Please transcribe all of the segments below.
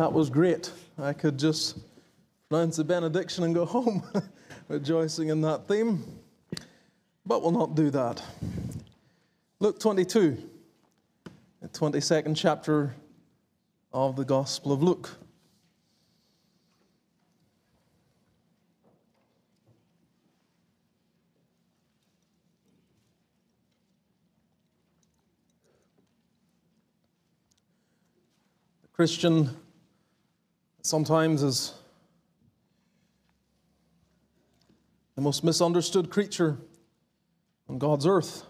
That was great. I could just pronounce the benediction and go home, rejoicing in that theme. But we'll not do that. Luke 22, the 22nd chapter of the Gospel of Luke. Christian sometimes is the most misunderstood creature on God's earth.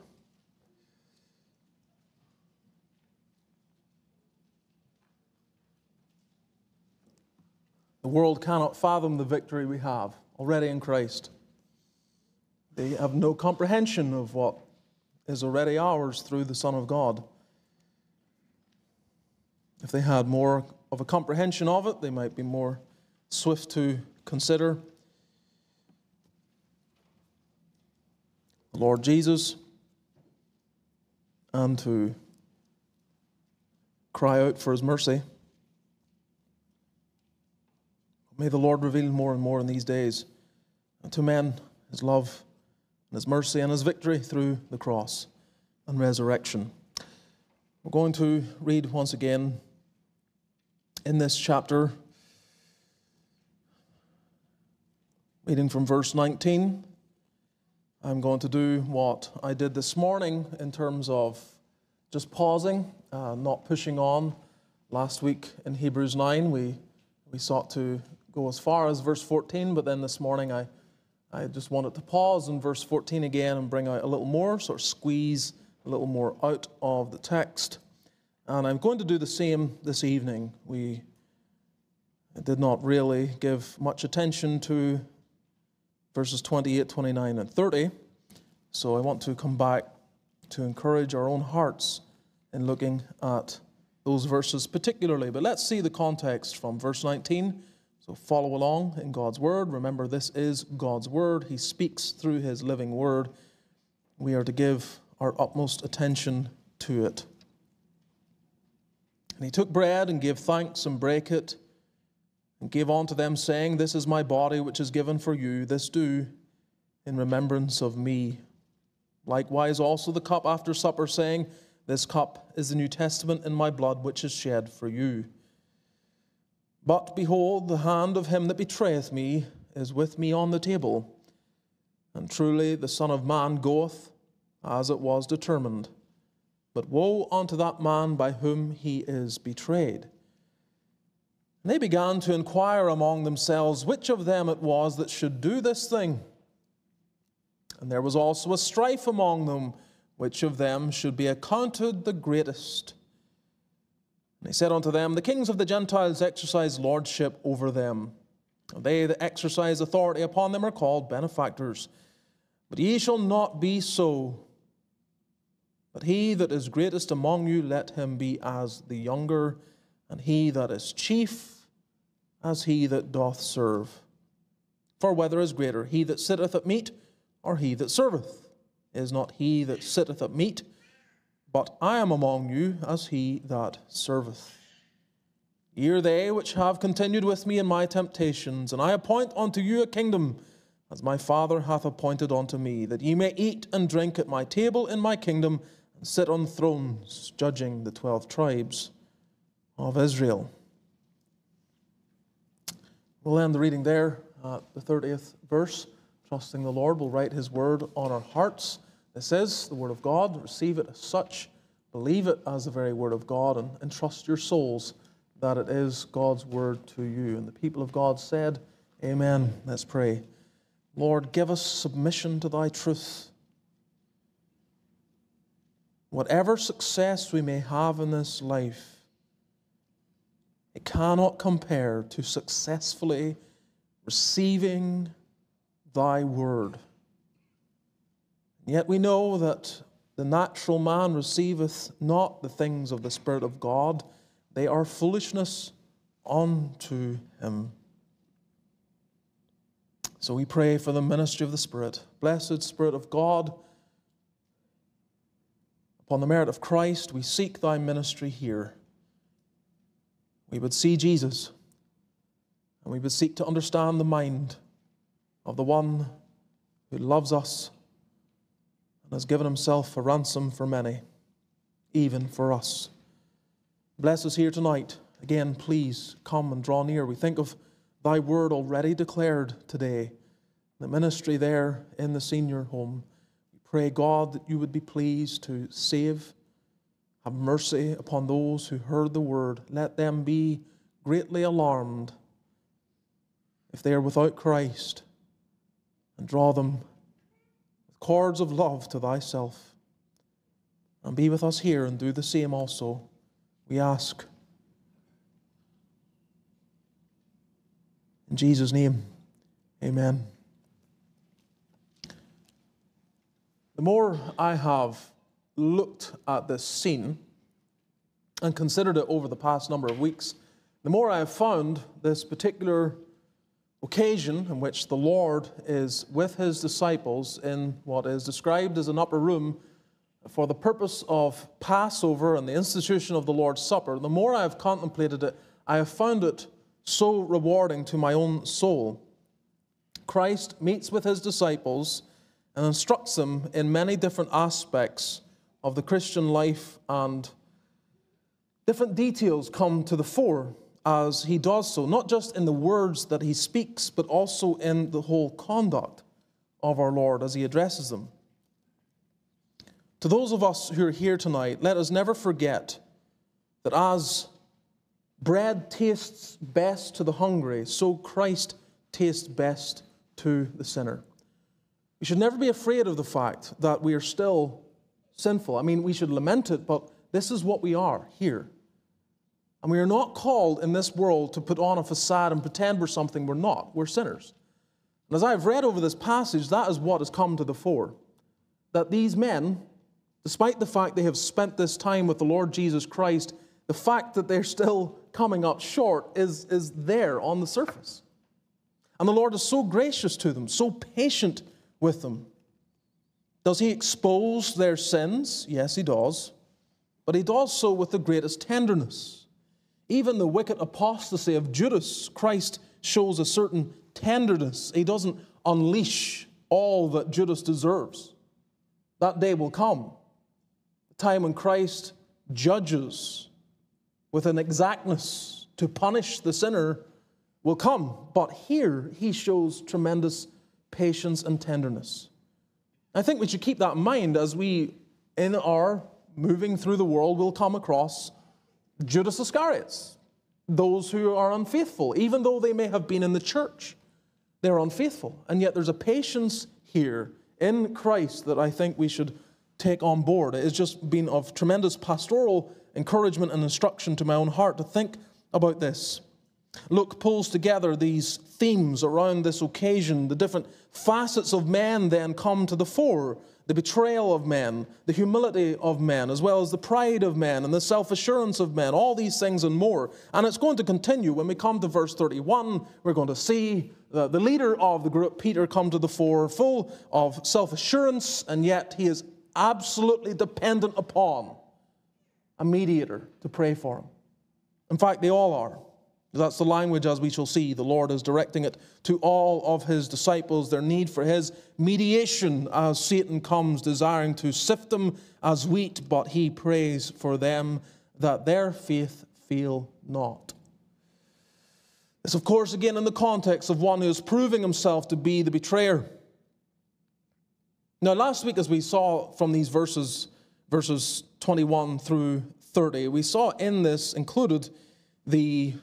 The world cannot fathom the victory we have already in Christ. They have no comprehension of what is already ours through the Son of God. If they had more of a comprehension of it, they might be more swift to consider the Lord Jesus and to cry out for his mercy. May the Lord reveal more and more in these days to men his love and his mercy and his victory through the cross and resurrection. We're going to read once again in this chapter, reading from verse 19. I'm going to do what I did this morning in terms of just pausing, uh, not pushing on. Last week in Hebrews 9, we, we sought to go as far as verse 14, but then this morning I, I just wanted to pause in verse 14 again and bring out a little more, sort of squeeze a little more out of the text. And I'm going to do the same this evening. We did not really give much attention to verses 28, 29, and 30. So I want to come back to encourage our own hearts in looking at those verses particularly. But let's see the context from verse 19 so follow along in God's word. Remember, this is God's word. He speaks through his living word. We are to give our utmost attention to it. And he took bread and gave thanks and brake it and gave unto them, saying, This is my body which is given for you. This do in remembrance of me. Likewise, also the cup after supper, saying, This cup is the New Testament in my blood, which is shed for you. But behold, the hand of him that betrayeth me is with me on the table. And truly the Son of Man goeth as it was determined. But woe unto that man by whom he is betrayed. And they began to inquire among themselves which of them it was that should do this thing. And there was also a strife among them, which of them should be accounted the greatest. And he said unto them, The kings of the Gentiles exercise lordship over them. They that exercise authority upon them are called benefactors. But ye shall not be so. But he that is greatest among you, let him be as the younger, and he that is chief as he that doth serve. For whether is greater, he that sitteth at meat, or he that serveth? Is not he that sitteth at meat, but I am among you as he that serveth. Ye are they which have continued with me in my temptations, and I appoint unto you a kingdom, as my Father hath appointed unto me, that ye may eat and drink at my table in my kingdom, sit on thrones, judging the twelve tribes of Israel. We'll end the reading there at the 30th verse. Trusting the Lord will write his word on our hearts. This is the Word of God. Receive it as such. Believe it as the very Word of God and entrust your souls that it is God's Word to you. And the people of God said, Amen. Let's pray. Lord, give us submission to thy truth. Whatever success we may have in this life, it cannot compare to successfully receiving thy word. Yet we know that the natural man receiveth not the things of the Spirit of God, they are foolishness unto him. So we pray for the ministry of the Spirit. Blessed Spirit of God, upon the merit of Christ, we seek thy ministry here. we would see Jesus and we would seek to understand the mind of the one who loves us and has given himself a ransom for many, even for us. Bless us here tonight. Again, please come and draw near. We think of thy word already declared today, the ministry there in the senior home. Pray, God, that you would be pleased to save, have mercy upon those who heard the word. Let them be greatly alarmed if they are without Christ, and draw them with cords of love to thyself. And be with us here and do the same also, we ask. In Jesus' name, amen. The more I have looked at this scene and considered it over the past number of weeks, the more I have found this particular occasion in which the Lord is with his disciples in what is described as an upper room for the purpose of Passover and the institution of the Lord's Supper, the more I have contemplated it, I have found it so rewarding to my own soul. Christ meets with his disciples and instructs them in many different aspects of the Christian life, and different details come to the fore as he does so, not just in the words that he speaks, but also in the whole conduct of our Lord as he addresses them. To those of us who are here tonight, let us never forget that as Bread tastes best to the hungry, so Christ tastes best to the sinner. We should never be afraid of the fact that we are still sinful. I mean, we should lament it, but this is what we are here. And we are not called in this world to put on a facade and pretend we're something we're not. We're sinners. And as I've read over this passage, that is what has come to the fore. That these men, despite the fact they have spent this time with the Lord Jesus Christ, the fact that they're still coming up short is, is there on the surface. And the Lord is so gracious to them, so patient with them. Does He expose their sins? Yes, He does. But He does so with the greatest tenderness. Even the wicked apostasy of Judas, Christ shows a certain tenderness. He doesn't unleash all that Judas deserves. That day will come, the time when Christ judges with an exactness to punish the sinner will come. But here he shows tremendous patience and tenderness. I think we should keep that in mind as we, in our moving through the world, will come across Judas Iscariot, those who are unfaithful, even though they may have been in the church. They're unfaithful. And yet there's a patience here in Christ that I think we should take on board. It's just been of tremendous pastoral encouragement and instruction to my own heart to think about this. Luke pulls together these themes around this occasion. The different facets of men then come to the fore the betrayal of men, the humility of men, as well as the pride of men and the self assurance of men, all these things and more. And it's going to continue. When we come to verse 31, we're going to see the, the leader of the group, Peter, come to the fore, full of self assurance, and yet he is absolutely dependent upon a mediator to pray for him. In fact, they all are. That's the language, as we shall see. The Lord is directing it to all of his disciples, their need for his mediation as Satan comes, desiring to sift them as wheat, but he prays for them that their faith fail not. This, of course, again in the context of one who is proving himself to be the betrayer. Now, last week, as we saw from these verses, verses 21 through 30, we saw in this included the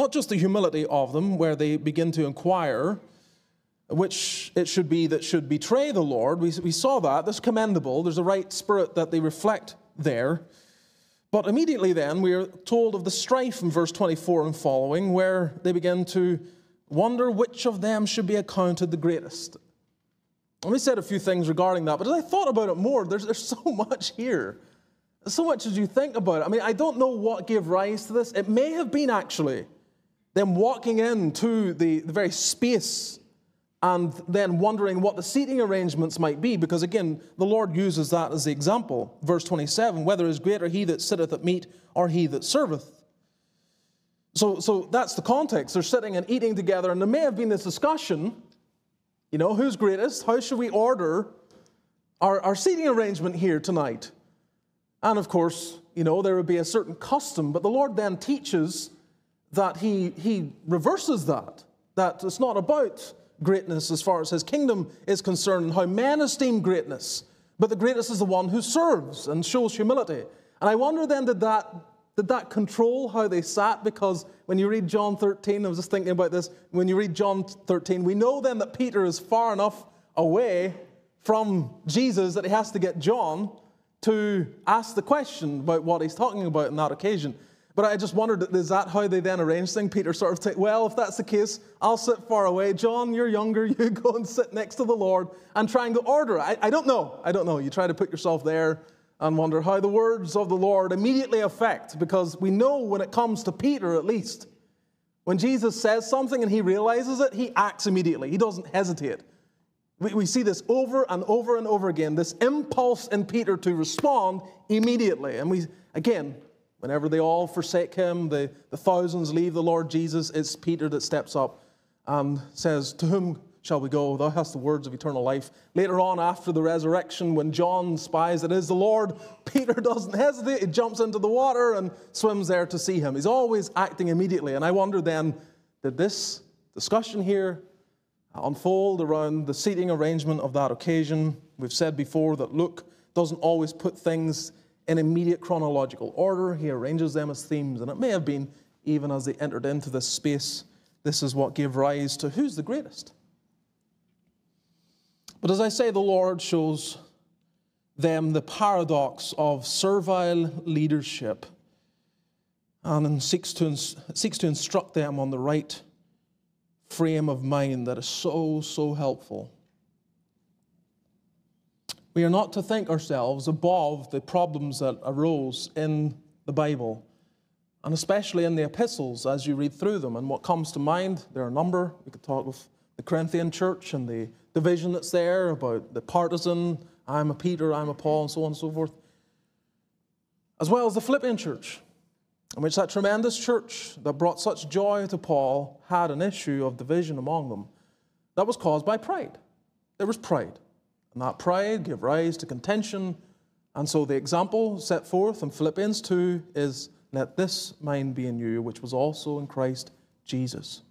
not just the humility of them, where they begin to inquire which it should be that should betray the Lord. We, we saw that. That's commendable. There's a right spirit that they reflect there. But immediately then, we are told of the strife in verse 24 and following, where they begin to wonder which of them should be accounted the greatest. And we said a few things regarding that, but as I thought about it more, there's, there's so much here. So much as you think about it. I mean, I don't know what gave rise to this. It may have been actually them walking into the, the very space and then wondering what the seating arrangements might be, because again, the Lord uses that as the example. Verse 27 whether is greater he that sitteth at meat or he that serveth. So, so that's the context. They're sitting and eating together, and there may have been this discussion you know, who's greatest? How should we order our, our seating arrangement here tonight? And of course, you know, there would be a certain custom, but the Lord then teaches that He, he reverses that, that it's not about greatness as far as His kingdom is concerned and how men esteem greatness, but the greatest is the one who serves and shows humility. And I wonder then, did that did that control how they sat? Because when you read John 13, I was just thinking about this. When you read John 13, we know then that Peter is far enough away from Jesus that he has to get John to ask the question about what he's talking about on that occasion. But I just wondered, is that how they then arranged things? Peter sort of take, well, if that's the case, I'll sit far away. John, you're younger, you go and sit next to the Lord and trying to order. I, I don't know. I don't know. You try to put yourself there and wonder how the words of the Lord immediately affect, because we know when it comes to Peter at least, when Jesus says something and he realizes it, he acts immediately. He doesn't hesitate. We, we see this over and over and over again this impulse in Peter to respond immediately. And we, again, whenever they all forsake him, the, the thousands leave the Lord Jesus, it's Peter that steps up and says, To whom shall we go? Thou hast the words of eternal life. Later on, after the resurrection, when John spies it is the Lord, Peter doesn't hesitate. He jumps into the water and swims there to see him. He's always acting immediately. And I wonder then, did this discussion here unfold around the seating arrangement of that occasion? We've said before that Luke doesn't always put things in immediate chronological order, he arranges them as themes. And it may have been, even as they entered into this space, this is what gave rise to who's the greatest? But as I say, the Lord shows them the paradox of servile leadership and seeks to, seeks to instruct them on the right frame of mind that is so, so helpful. We are not to think ourselves above the problems that arose in the Bible, and especially in the epistles as you read through them. And what comes to mind, there are a number. We could talk with the Corinthian church and the division that's there about the partisan, I'm a Peter, I'm a Paul, and so on and so forth, as well as the Philippian church, in which that tremendous church that brought such joy to Paul had an issue of division among them that was caused by pride. There was pride. That pride gave rise to contention. And so the example set forth in Philippians 2 is let this mind be in you, which was also in Christ Jesus.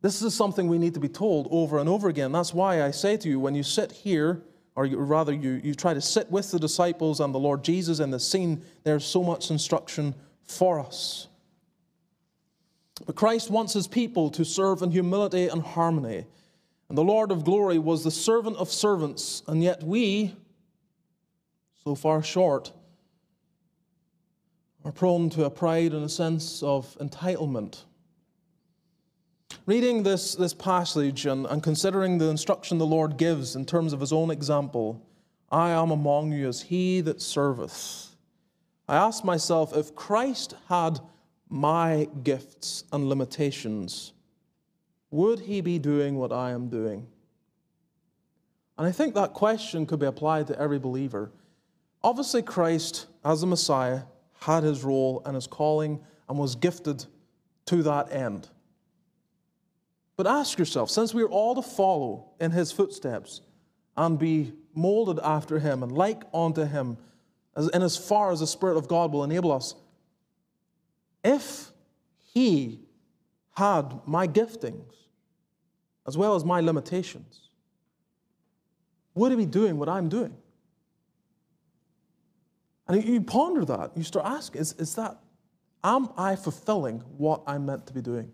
This is something we need to be told over and over again. That's why I say to you, when you sit here, or rather you, you try to sit with the disciples and the Lord Jesus in the scene, there's so much instruction for us. But Christ wants his people to serve in humility and harmony. And the Lord of glory was the servant of servants, and yet we, so far short, are prone to a pride and a sense of entitlement Reading this, this passage and, and considering the instruction the Lord gives in terms of his own example, I am among you as he that serveth. I ask myself if Christ had my gifts and limitations, would he be doing what I am doing? And I think that question could be applied to every believer. Obviously, Christ, as the Messiah, had his role and his calling and was gifted to that end. But ask yourself, since we are all to follow in his footsteps and be molded after him and like unto him, in as far as the Spirit of God will enable us, if he had my giftings as well as my limitations, would be doing what I'm doing? And you ponder that. You start asking, is, is that, am I fulfilling what I'm meant to be doing?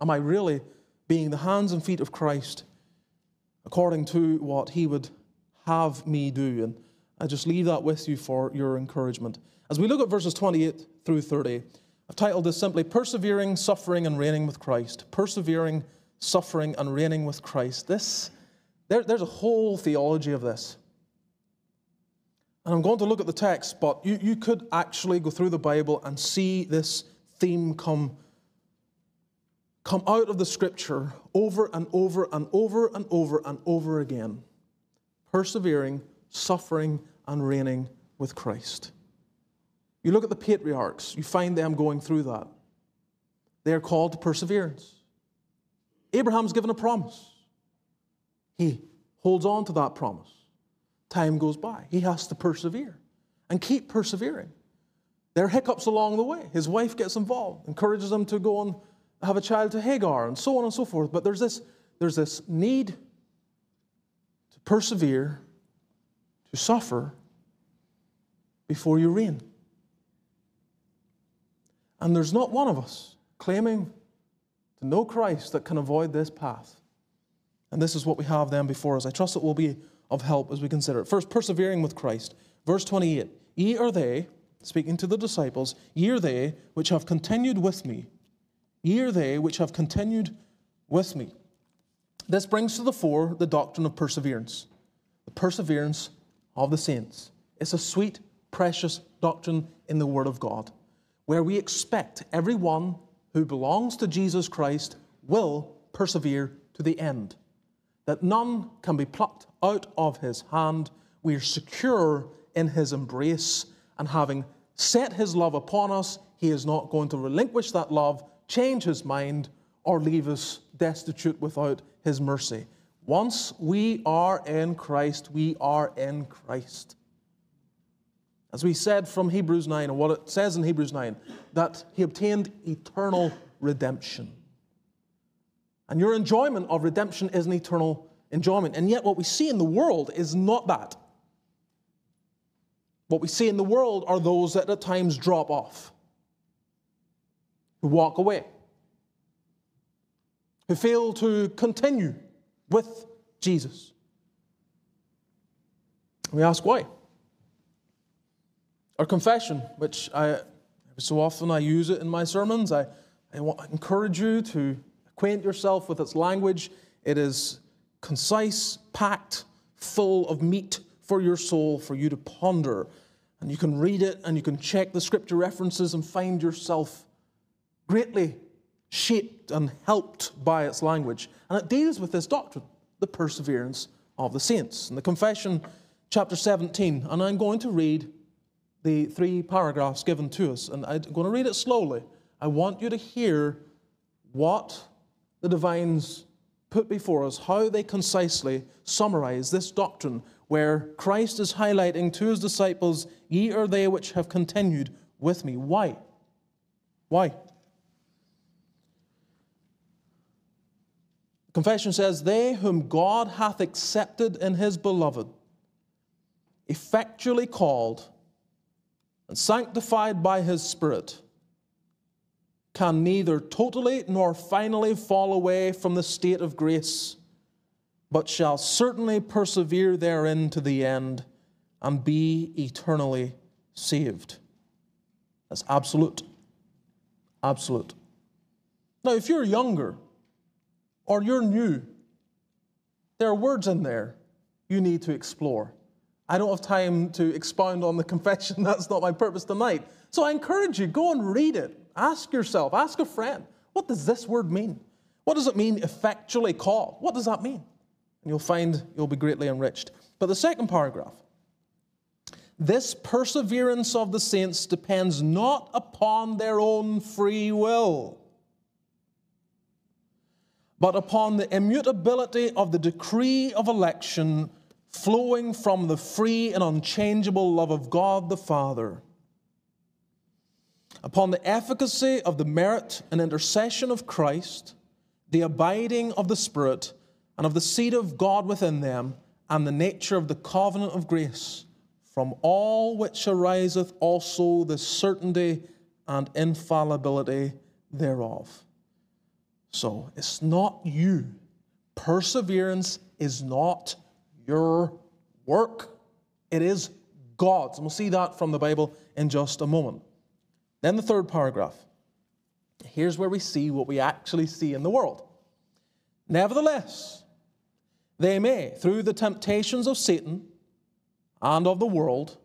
Am I really being the hands and feet of Christ according to what He would have me do. And I just leave that with you for your encouragement. As we look at verses 28 through 30, I've titled this simply Persevering, Suffering, and Reigning with Christ. Persevering, Suffering, and Reigning with Christ. This, there, there's a whole theology of this. And I'm going to look at the text, but you, you could actually go through the Bible and see this theme come come out of the scripture over and over and over and over and over again, persevering, suffering, and reigning with Christ. You look at the patriarchs, you find them going through that. they are called to perseverance. Abraham's given a promise. He holds on to that promise. Time goes by. He has to persevere and keep persevering. There are hiccups along the way. His wife gets involved, encourages him to go and have a child to Hagar, and so on and so forth. But there's this, there's this need to persevere, to suffer before you reign. And there's not one of us claiming know Christ that can avoid this path. And this is what we have then before us. I trust it will be of help as we consider it. First, persevering with Christ. Verse 28 Ye are they, speaking to the disciples, ye are they which have continued with me. Ye are they which have continued with me. This brings to the fore the doctrine of perseverance, the perseverance of the saints. It's a sweet, precious doctrine in the Word of God, where we expect everyone who belongs to Jesus Christ will persevere to the end, that none can be plucked out of his hand. We are secure in his embrace, and having set his love upon us, he is not going to relinquish that love, change his mind, or leave us destitute without his mercy. Once we are in Christ, we are in Christ. As we said from Hebrews 9, and what it says in Hebrews 9, that he obtained eternal redemption. And your enjoyment of redemption is an eternal enjoyment. And yet, what we see in the world is not that. What we see in the world are those that at times drop off, who walk away, who fail to continue with Jesus. We ask why. Our confession, which I so often I use it in my sermons, I, I encourage you to acquaint yourself with its language. It is concise, packed, full of meat for your soul, for you to ponder. And you can read it and you can check the scripture references and find yourself greatly shaped and helped by its language. And it deals with this doctrine, the perseverance of the saints. In the confession, chapter 17, and I'm going to read the three paragraphs given to us. And I'm going to read it slowly. I want you to hear what the divines put before us, how they concisely summarize this doctrine where Christ is highlighting to his disciples, Ye are they which have continued with me. Why? Why? Confession says, They whom God hath accepted in his beloved, effectually called, and sanctified by his Spirit, can neither totally nor finally fall away from the state of grace, but shall certainly persevere therein to the end and be eternally saved. That's absolute. Absolute. Now, if you're younger or you're new, there are words in there you need to explore. I don't have time to expound on the confession. That's not my purpose tonight. So I encourage you, go and read it. Ask yourself, ask a friend, what does this word mean? What does it mean effectually call? What does that mean? And you'll find you'll be greatly enriched. But the second paragraph this perseverance of the saints depends not upon their own free will, but upon the immutability of the decree of election flowing from the free and unchangeable love of God the Father, upon the efficacy of the merit and intercession of Christ, the abiding of the Spirit, and of the seed of God within them, and the nature of the covenant of grace, from all which ariseth also the certainty and infallibility thereof. So it's not you. Perseverance is not your work. It is God's. And we'll see that from the Bible in just a moment. Then the third paragraph. Here's where we see what we actually see in the world. Nevertheless, they may, through the temptations of Satan and of the world,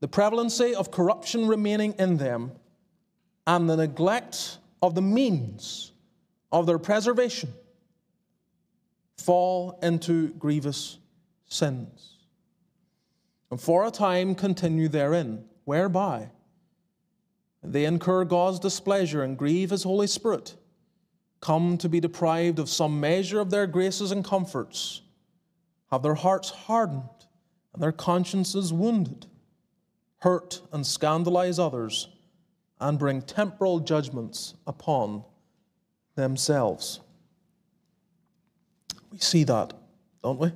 the prevalency of corruption remaining in them, and the neglect of the means of their preservation, fall into grievous sins, and for a time continue therein, whereby They incur God's displeasure and grieve His Holy Spirit, come to be deprived of some measure of their graces and comforts, have their hearts hardened and their consciences wounded, hurt and scandalize others, and bring temporal judgments upon themselves. We see that, don't we?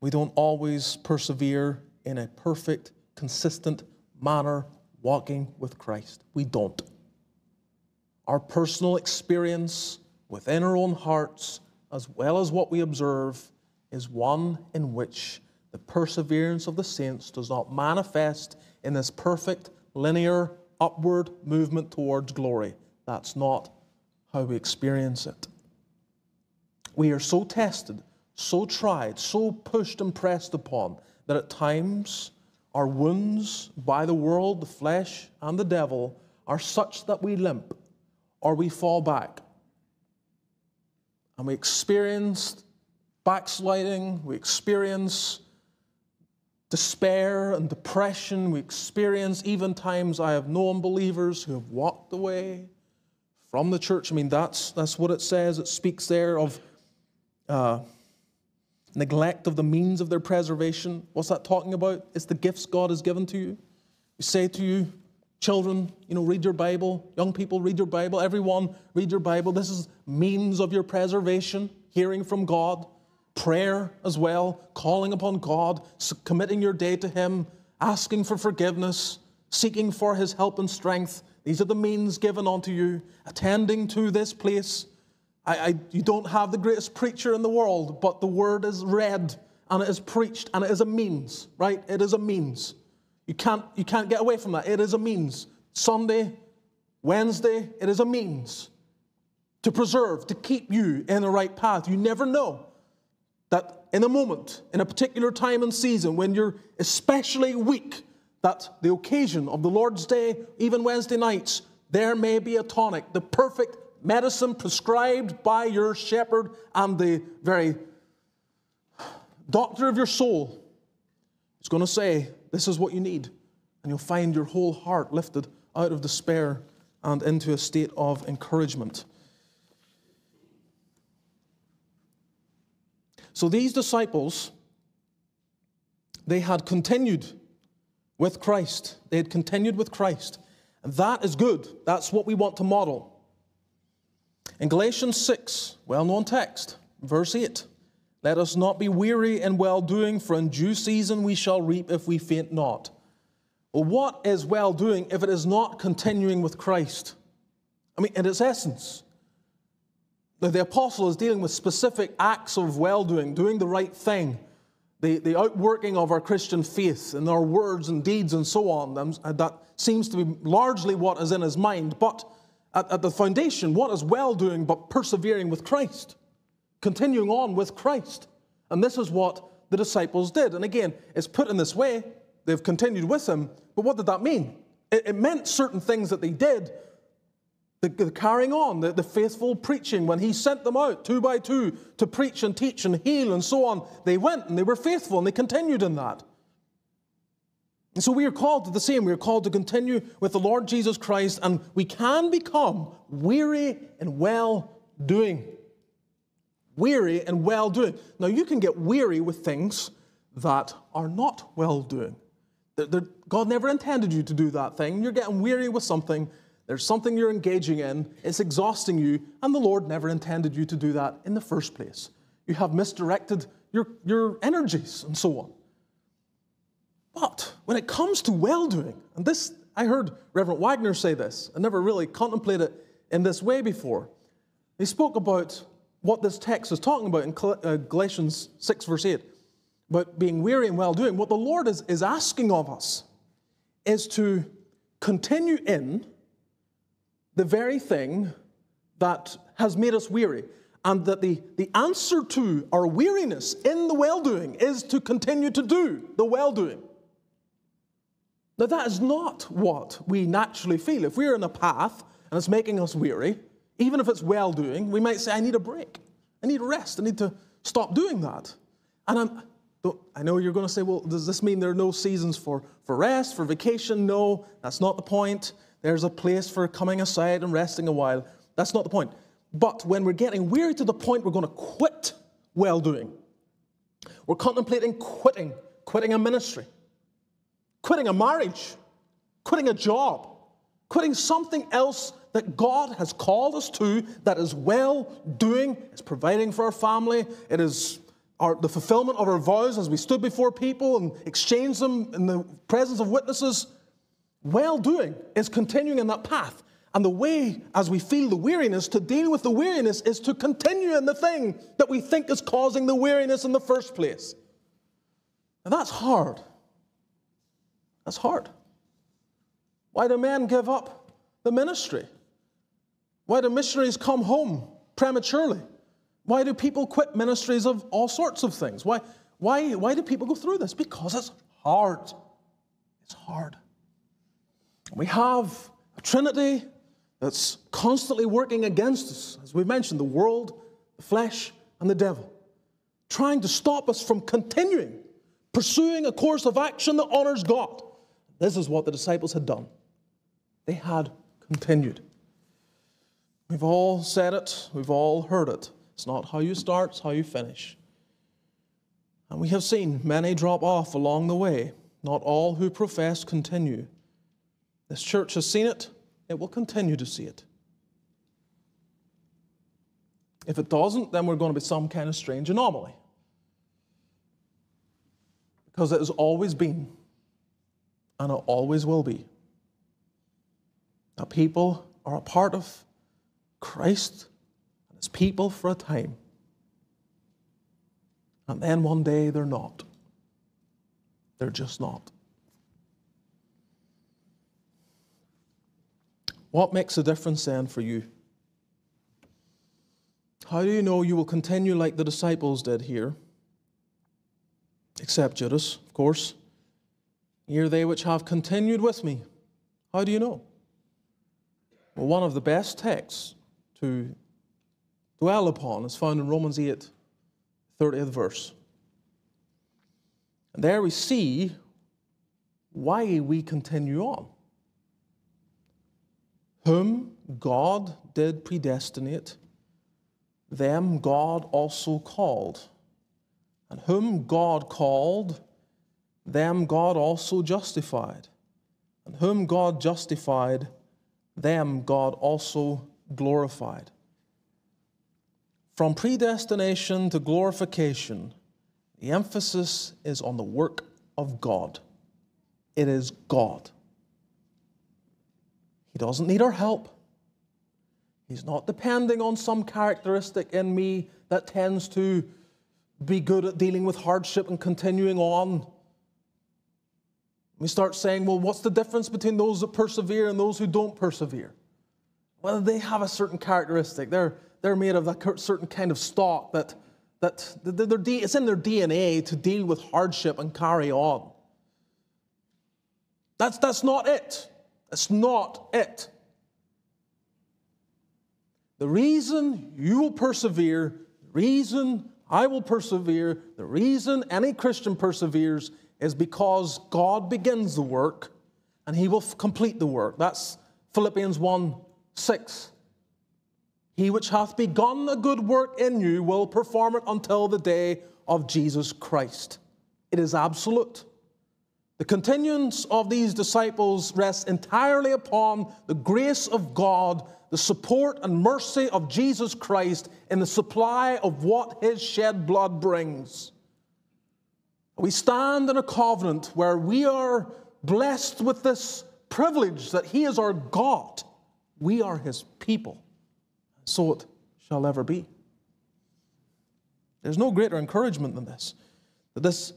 We don't always persevere in a perfect, consistent manner walking with Christ. We don't. Our personal experience within our own hearts, as well as what we observe, is one in which the perseverance of the saints does not manifest in this perfect, linear, upward movement towards glory. That's not how we experience it. We are so tested, so tried, so pushed and pressed upon that at times our wounds by the world, the flesh, and the devil are such that we limp or we fall back. And we experience backsliding, we experience despair and depression, we experience even times I have known believers who have walked away from the church. I mean, that's, that's what it says. It speaks there of. Uh, neglect of the means of their preservation. What's that talking about? It's the gifts God has given to you. We say to you, children, you know, read your Bible. Young people, read your Bible. Everyone, read your Bible. This is means of your preservation, hearing from God, prayer as well, calling upon God, committing your day to Him, asking for forgiveness, seeking for His help and strength. These are the means given unto you, attending to this place I, I, you don't have the greatest preacher in the world, but the word is read and it is preached and it is a means, right? It is a means. You can't, you can't get away from that. It is a means. Sunday, Wednesday, it is a means to preserve, to keep you in the right path. You never know that in a moment, in a particular time and season, when you're especially weak, that the occasion of the Lord's Day, even Wednesday nights, there may be a tonic, the perfect medicine prescribed by your shepherd and the very doctor of your soul is going to say, This is what you need. And you'll find your whole heart lifted out of despair and into a state of encouragement. So these disciples, they had continued with Christ. They had continued with Christ. And that is good. That's what we want to model. In Galatians 6, well known text, verse 8, let us not be weary in well doing, for in due season we shall reap if we faint not. Well, what is well doing if it is not continuing with Christ? I mean, in its essence, the apostle is dealing with specific acts of well doing, doing the right thing, the, the outworking of our Christian faith in our words and deeds and so on. Uh, that seems to be largely what is in his mind. But at, at the foundation, what is well doing but persevering with Christ, continuing on with Christ. And this is what the disciples did. And again, it's put in this way they've continued with him. But what did that mean? It, it meant certain things that they did. The, the carrying on, the, the faithful preaching, when he sent them out two by two to preach and teach and heal and so on, they went and they were faithful and they continued in that. And so we are called to the same. We are called to continue with the Lord Jesus Christ, and we can become weary and well doing. Weary and well doing. Now, you can get weary with things that are not well doing. God never intended you to do that thing. You're getting weary with something. There's something you're engaging in. It's exhausting you, and the Lord never intended you to do that in the first place. You have misdirected your, your energies and so on. But when it comes to well doing, and this, I heard Reverend Wagner say this, I never really contemplated it in this way before. He spoke about what this text is talking about in uh, Galatians 6, verse 8, about being weary and well doing. What the Lord is, is asking of us is to continue in the very thing that has made us weary. And that the, the answer to our weariness in the well doing is to continue to do the well doing. Now, that is not what we naturally feel. If we're in a path and it's making us weary, even if it's well doing, we might say, I need a break. I need rest. I need to stop doing that. And I'm, I know you're going to say, well, does this mean there are no seasons for, for rest, for vacation? No, that's not the point. there's a place for coming aside and resting a while. That's not the point. But when we're getting weary to the point we're going to quit well doing, we're contemplating quitting, quitting a ministry, quitting a marriage, quitting a job, quitting something else that God has called us to that is well doing, it's providing for our family, it is our, the fulfillment of our vows as we stood before people and exchanged them in the presence of witnesses. Well doing is continuing in that path. And the way, as we feel the weariness, to deal with the weariness is to continue in the thing that we think is causing the weariness in the first place. And that's hard. That's hard. Why do men give up the ministry? Why do missionaries come home prematurely? Why do people quit ministries of all sorts of things? Why, why, why do people go through this? Because it's hard. It's hard. We have a Trinity that's constantly working against us, as we mentioned the world, the flesh, and the devil, trying to stop us from continuing, pursuing a course of action that honors God. This is what the disciples had done. They had continued. We've all said it, we've all heard it. It's not how you start, it's how you finish. And we have seen many drop off along the way. Not all who profess continue. This church has seen it, it will continue to see it. If it doesn't, then we're going to be some kind of strange anomaly. Because it has always been, and it always will be. That people are a part of Christ and his people for a time. And then one day they're not. They're just not. What makes a difference then for you? How do you know you will continue like the disciples did here? Except Judas, of course. Ye are they which have continued with me. How do you know? Well, one of the best texts to dwell upon is found in Romans 8, 30th verse. And there we see why we continue on whom God did predestinate, them God also called. And whom God called, them God also justified. And whom God justified, them God also glorified. From predestination to glorification, the emphasis is on the work of God. It is God. He doesn't need our help. He's not depending on some characteristic in me that tends to be good at dealing with hardship and continuing on. We start saying, well, what's the difference between those that persevere and those who don't persevere? Well, they have a certain characteristic. They're, they're made of a certain kind of stock that, that it's in their DNA to deal with hardship and carry on. That's, that's not it. That's not it. The reason you will persevere, the reason I will persevere, the reason any Christian perseveres is because God begins the work and he will complete the work. That's Philippians 1 6. He which hath begun a good work in you will perform it until the day of Jesus Christ. It is absolute. The continuance of these disciples rests entirely upon the grace of God, the support and mercy of Jesus Christ in the supply of what his shed blood brings. We stand in a covenant where we are blessed with this privilege that he is our God. We are his people. So it shall ever be. There's no greater encouragement than this. That this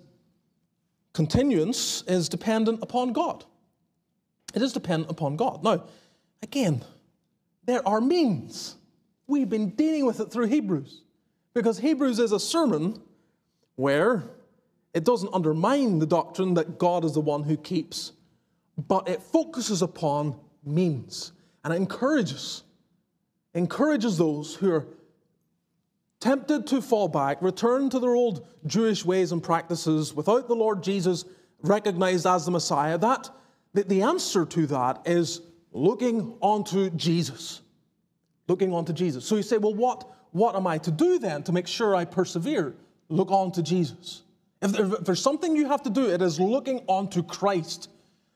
continuance is dependent upon God. It is dependent upon God. Now, again, there are means. We've been dealing with it through Hebrews because Hebrews is a sermon where it doesn't undermine the doctrine that God is the one who keeps, but it focuses upon means and it encourages encourages those who are tempted to fall back, return to their old Jewish ways and practices without the Lord Jesus recognized as the Messiah, that the answer to that is looking onto Jesus. Looking onto Jesus. So you say, well, what, what am I to do then to make sure I persevere? Look on to Jesus. If, there's something you have to do, it is looking onto Christ.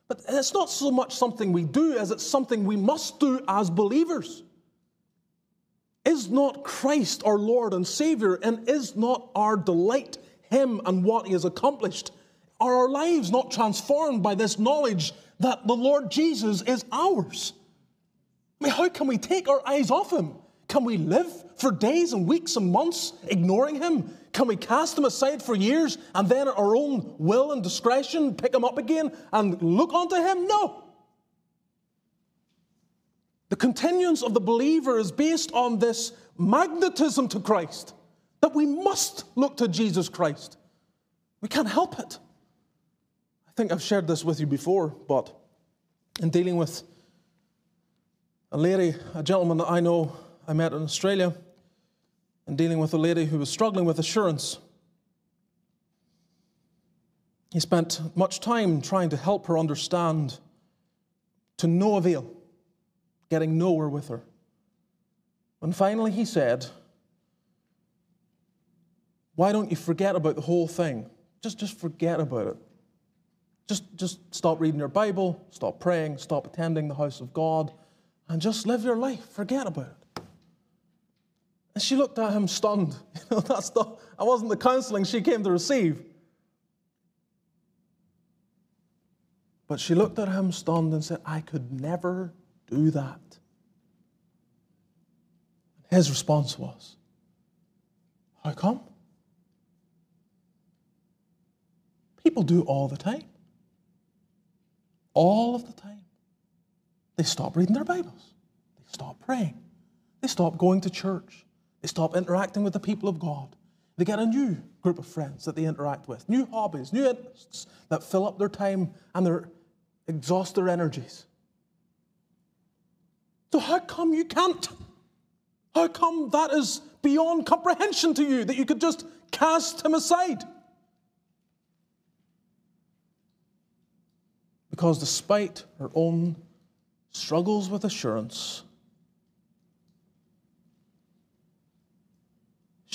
But it's not so much something we do as it's something we must do as believers. Is not Christ our Lord and Savior, and is not our delight Him and what He has accomplished? Are our lives not transformed by this knowledge that the Lord Jesus is ours? I mean, how can we take our eyes off Him? Can we live for days and weeks and months ignoring Him? Can we cast Him aside for years and then at our own will and discretion pick Him up again and look onto Him? No. The continuance of the believer is based on this magnetism to Christ that we must look to Jesus Christ. We can't help it. I think I've shared this with you before, but in dealing with a lady, a gentleman that I know I met in Australia, and dealing with a lady who was struggling with assurance, he spent much time trying to help her understand to no avail getting nowhere with her. And finally, he said, Why don't you forget about the whole thing? Just, just forget about it. Just, just stop reading your Bible, stop praying, stop attending the house of God, and just live your life. Forget about it. And she looked at him stunned. You know, that's the, that wasn't the counseling she came to receive. But she looked at him stunned and said, I could never do that. His response was, How come? People do all the time. All of the time. They stop reading their Bibles. They stop praying. They stop going to church. They stop interacting with the people of God. They get a new group of friends that they interact with, new hobbies, new interests that fill up their time and their exhaust their energies. So, how come you can't? How come that is beyond comprehension to you that you could just cast him aside? Because despite her own struggles with assurance,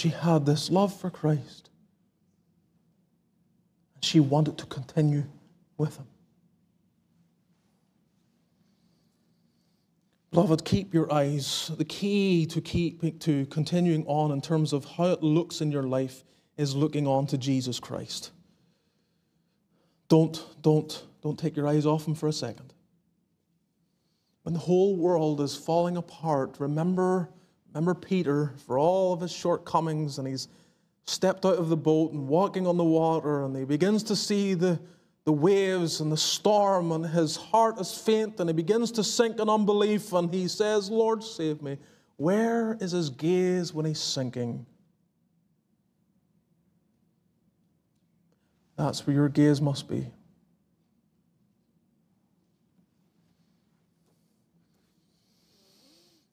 she had this love for Christ. And she wanted to continue with him. Beloved, keep your eyes. The key to keep to continuing on in terms of how it looks in your life is looking on to Jesus Christ. Don't, don't, don't take your eyes off him for a second. When the whole world is falling apart, remember, remember Peter for all of his shortcomings, and he's stepped out of the boat and walking on the water, and he begins to see the the waves and the storm, and his heart is faint, and he begins to sink in unbelief, and he says, Lord, save me. Where is his gaze when he's sinking? That's where your gaze must be.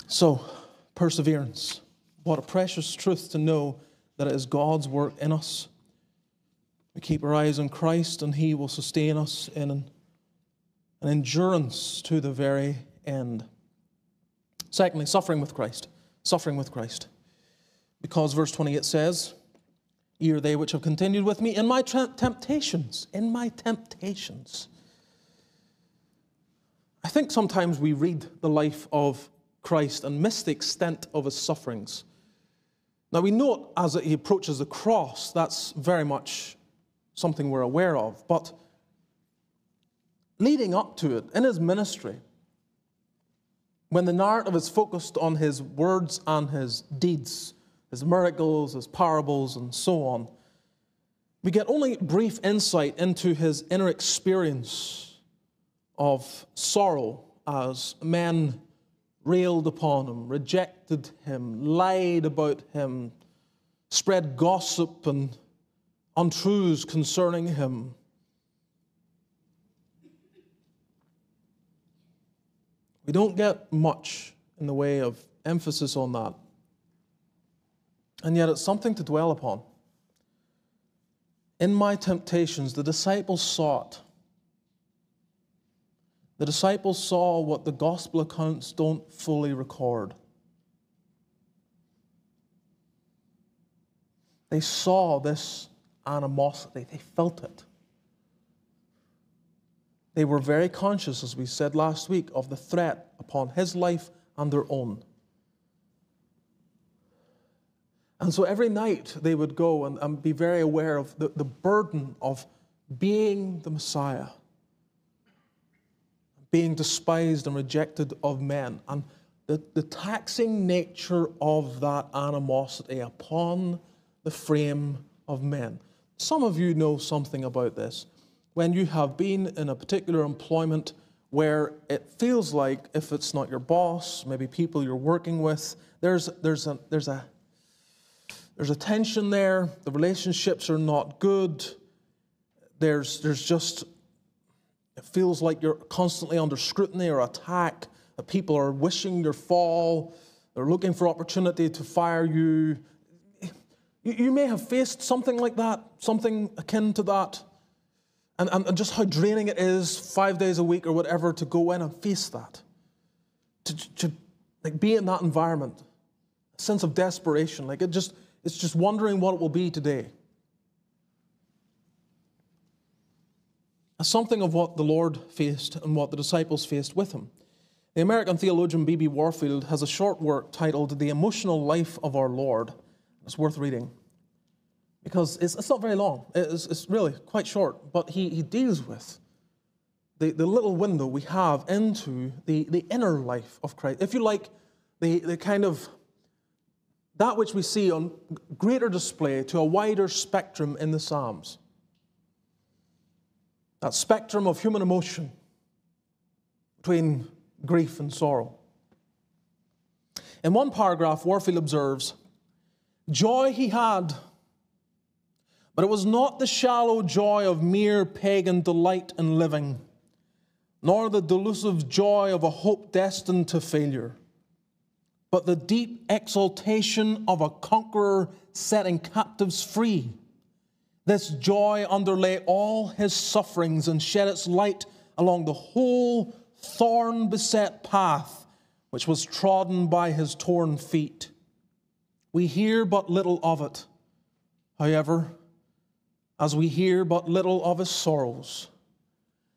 So, perseverance. What a precious truth to know that it is God's work in us we keep our eyes on Christ, and He will sustain us in an, an endurance to the very end. Secondly, suffering with Christ. Suffering with Christ. Because verse 28 says, Ye are they which have continued with me in my temptations. In my temptations. I think sometimes we read the life of Christ and miss the extent of his sufferings. Now, we note as he approaches the cross, that's very much something we're aware of. But leading up to it, in his ministry, when the narrative is focused on his words and his deeds, his miracles, his parables, and so on, we get only brief insight into his inner experience of sorrow as men railed upon him, rejected him, lied about him, spread gossip and untruths concerning him. We don't get much in the way of emphasis on that. And yet it's something to dwell upon. In my temptations, the disciples sought the disciples saw what the gospel accounts don't fully record. They saw this animosity, they felt it. They were very conscious, as we said last week, of the threat upon his life and their own. And so every night they would go and, and be very aware of the, the burden of being the Messiah, being despised and rejected of men, and the, the taxing nature of that animosity upon the frame of men. Some of you know something about this. When you have been in a particular employment where it feels like if it's not your boss, maybe people you're working with, there's, there's, a, there's, a, there's a tension there, the relationships are not good, there's, there's just, it feels like you're constantly under scrutiny or attack, that people are wishing your fall, they're looking for opportunity to fire you. You, may have faced something like that, something akin to that. And, and, and just how draining it is five days a week or whatever to go in and face that. To, to like be in that environment. A sense of desperation. Like it just, it's just wondering what it will be today. Something of what the Lord faced and what the disciples faced with him. The American theologian B.B. Warfield has a short work titled The Emotional Life of Our Lord. It's worth reading because it's, it's not very long, it's, it's really quite short, but he, he deals with the, the little window we have into the, the inner life of Christ. If you like, the, the kind of that which we see on greater display to a wider spectrum in the Psalms that spectrum of human emotion between grief and sorrow. In one paragraph, Warfield observes joy he had, but it was not the shallow joy of mere pagan delight in living, nor the delusive joy of a hope destined to failure, but the deep exultation of a conqueror setting captives free this joy underlay all his sufferings and shed its light along the whole thorn beset path which was trodden by his torn feet. We hear but little of it, however, as we hear but little of his sorrows.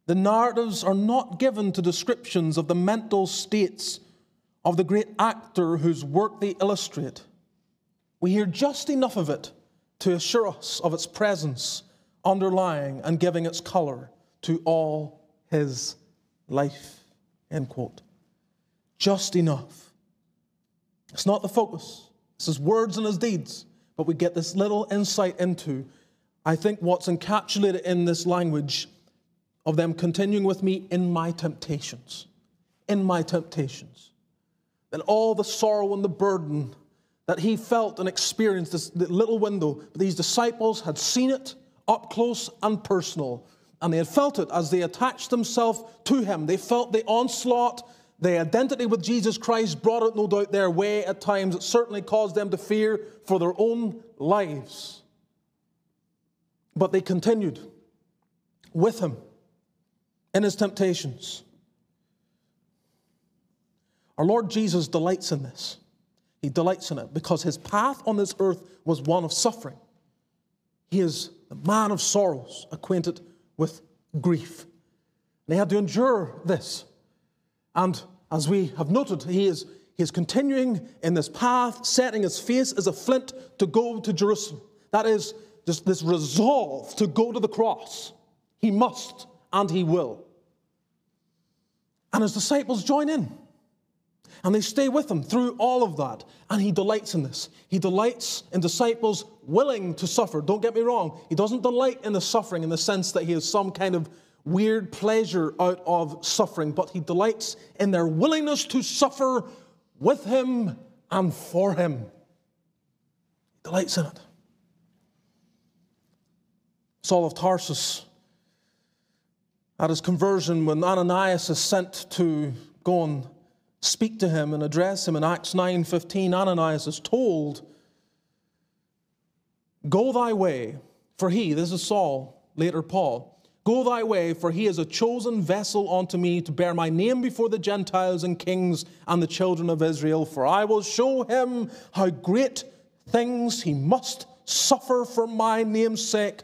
The narratives are not given to descriptions of the mental states of the great actor whose work they illustrate. We hear just enough of it to assure us of its presence underlying and giving its color to all his life. End quote. Just enough. It's not the focus. It's his words and his deeds, but we get this little insight into, I think, what's encapsulated in this language of them continuing with me in my temptations. In my temptations. That all the sorrow and the burden that he felt and experienced this little window. These disciples had seen it up close and personal, and they had felt it as they attached themselves to him. They felt the onslaught, the identity with Jesus Christ brought it, no doubt, their way at times. It certainly caused them to fear for their own lives. But they continued with him in his temptations. Our Lord Jesus delights in this. He delights in it because his path on this earth was one of suffering. He is a man of sorrows, acquainted with grief. And he had to endure this. And as we have noted, he is, he is continuing in this path, setting his face as a flint to go to Jerusalem. That is this, this resolve to go to the cross. He must and he will. And his disciples join in. And they stay with him through all of that. And he delights in this. He delights in disciples willing to suffer. Don't get me wrong. He doesn't delight in the suffering in the sense that he has some kind of weird pleasure out of suffering, but he delights in their willingness to suffer with him and for him. He delights in it. Saul of Tarsus, at his conversion, when Ananias is sent to go and speak to him and address him in Acts 9:15 Ananias is told go thy way for he this is Saul later Paul Go thy way, for he is a chosen vessel unto me to bear my name before the Gentiles and kings and the children of Israel. For I will show him how great things he must suffer for my name's sake.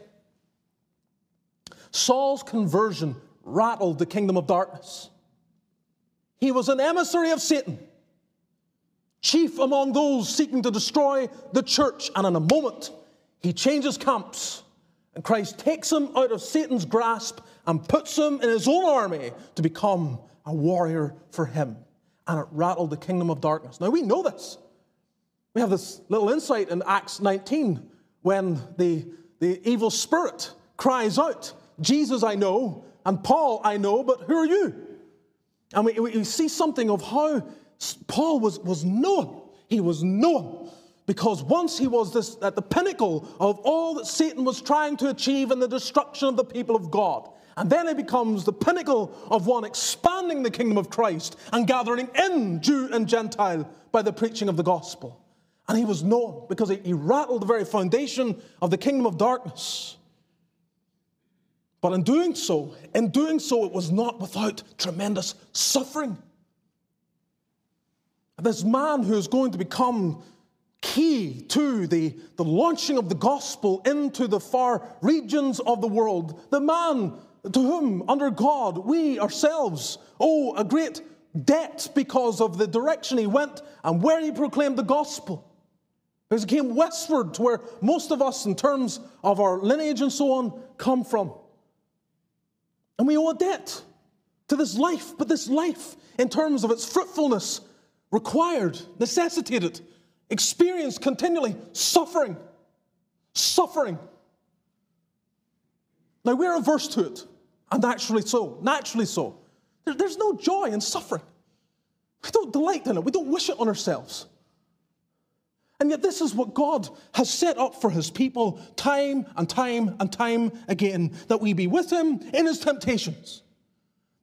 Saul's conversion rattled the kingdom of darkness. He was an emissary of Satan, chief among those seeking to destroy the church, and in a moment, he changes camps and Christ takes him out of Satan's grasp and puts him in his own army to become a warrior for him. And it rattled the kingdom of darkness. Now we know this. We have this little insight in Acts 19 when the, the evil spirit cries out, Jesus I know, and Paul I know, but who are you? And we, we see something of how Paul was, was known. He was known because once he was this, at the pinnacle of all that Satan was trying to achieve in the destruction of the people of God. And then he becomes the pinnacle of one expanding the kingdom of Christ and gathering in Jew and Gentile by the preaching of the gospel. And he was known because he, he rattled the very foundation of the kingdom of darkness. But in doing so, in doing so, it was not without tremendous suffering. This man who is going to become key to the, the launching of the gospel into the far regions of the world. The man to whom, under God, we ourselves owe a great debt because of the direction he went and where he proclaimed the gospel. Because he came westward to where most of us, in terms of our lineage and so on, come from. And we owe a debt to this life, but this life, in terms of its fruitfulness, required, necessitated experienced continually suffering. Suffering. Now, we're averse to it, and naturally so. Naturally so. there's no joy in suffering. We don't delight in it, we don't wish it on ourselves. And yet, this is what God has set up for His people time and time and time again that we be with Him in His temptations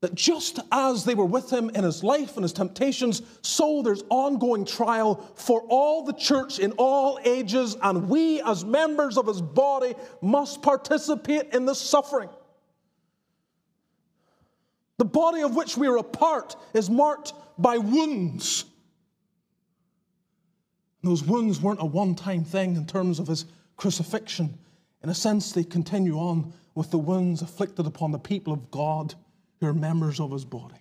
that just as they were with him in his life and his temptations, so there's ongoing trial for all the church in all ages, and we, as members of his body, must participate in the suffering. The body of which we are a part is marked by wounds. Those wounds weren't a one time thing in terms of his crucifixion. In a sense, they continue on with the wounds afflicted upon the people of God who are members of his body.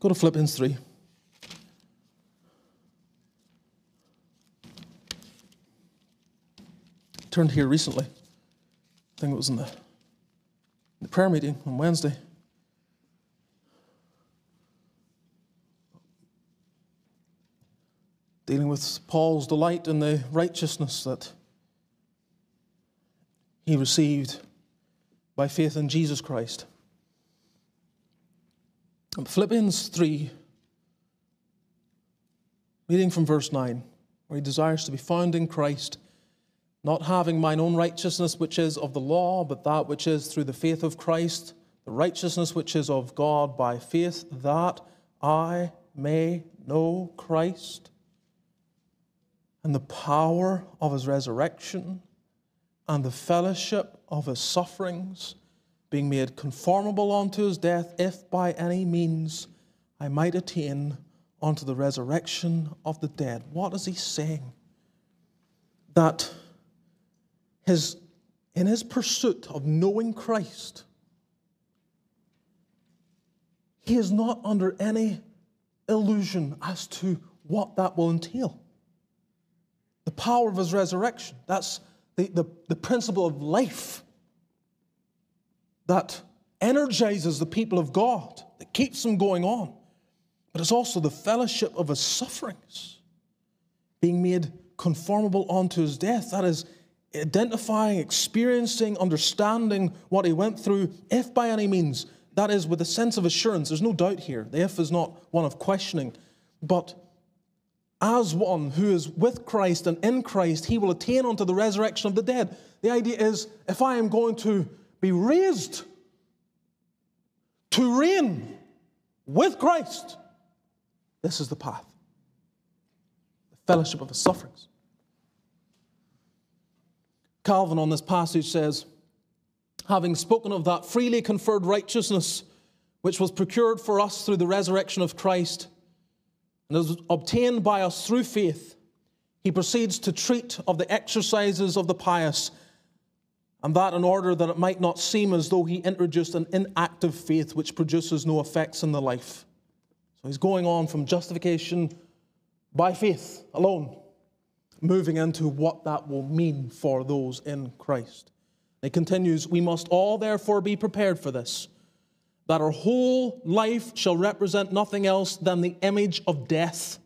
Go to Philippians 3. Turned here recently. I think it was in the, the prayer meeting on Wednesday. Dealing with Paul's delight in the righteousness that he received by faith in Jesus Christ. Um, Philippians 3, reading from verse 9, where he desires to be found in Christ, not having mine own righteousness which is of the law, but that which is through the faith of Christ, the righteousness which is of God by faith, that I may know Christ and the power of his resurrection and the fellowship of his sufferings, being made conformable unto his death, if by any means I might attain unto the resurrection of the dead. What is he saying? That his, in his pursuit of knowing Christ, he is not under any illusion as to what that will entail power of his resurrection. That's the, the, the principle of life that energizes the people of God, that keeps them going on. But it's also the fellowship of his sufferings, being made conformable unto his death. That is, identifying, experiencing, understanding what he went through, if by any means, that is with a sense of assurance. There's no doubt here. The if is not one of questioning, but as one who is with Christ and in Christ, he will attain unto the resurrection of the dead. The idea is if I am going to be raised to reign with Christ, this is the path. The fellowship of his sufferings. Calvin on this passage says, having spoken of that freely conferred righteousness which was procured for us through the resurrection of Christ and is obtained by us through faith, he proceeds to treat of the exercises of the pious, and that in order that it might not seem as though he introduced an inactive faith which produces no effects in the life. So he's going on from justification by faith alone, moving into what that will mean for those in Christ. He continues, We must all therefore be prepared for this, that our whole life shall represent nothing else than the image of death,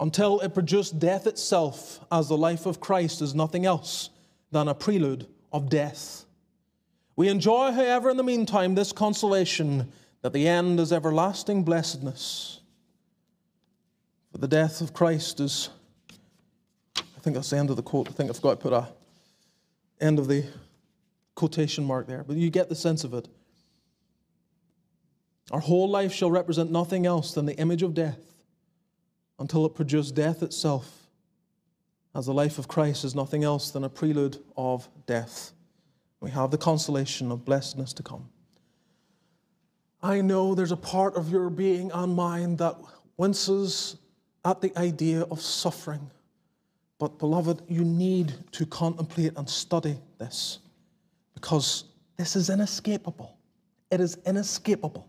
until it produce death itself, as the life of Christ is nothing else than a prelude of death. We enjoy, however, in the meantime, this consolation that the end is everlasting blessedness. For the death of Christ is, I think that's the end of the quote. I think I forgot to put a end of the quotation mark there, but you get the sense of it. Our whole life shall represent nothing else than the image of death until it produce death itself, as the life of Christ is nothing else than a prelude of death. We have the consolation of blessedness to come. I know there's a part of your being and mine that winces at the idea of suffering. But, beloved, you need to contemplate and study this because this is inescapable. It is inescapable.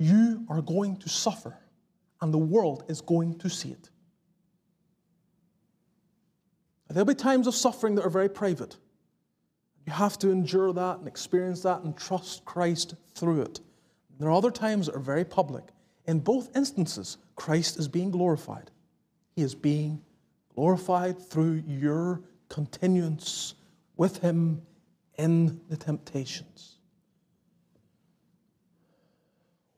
You are going to suffer, and the world is going to see it. There'll be times of suffering that are very private. You have to endure that and experience that and trust Christ through it. There are other times that are very public. In both instances, Christ is being glorified. He is being glorified through your continuance with Him in the temptations.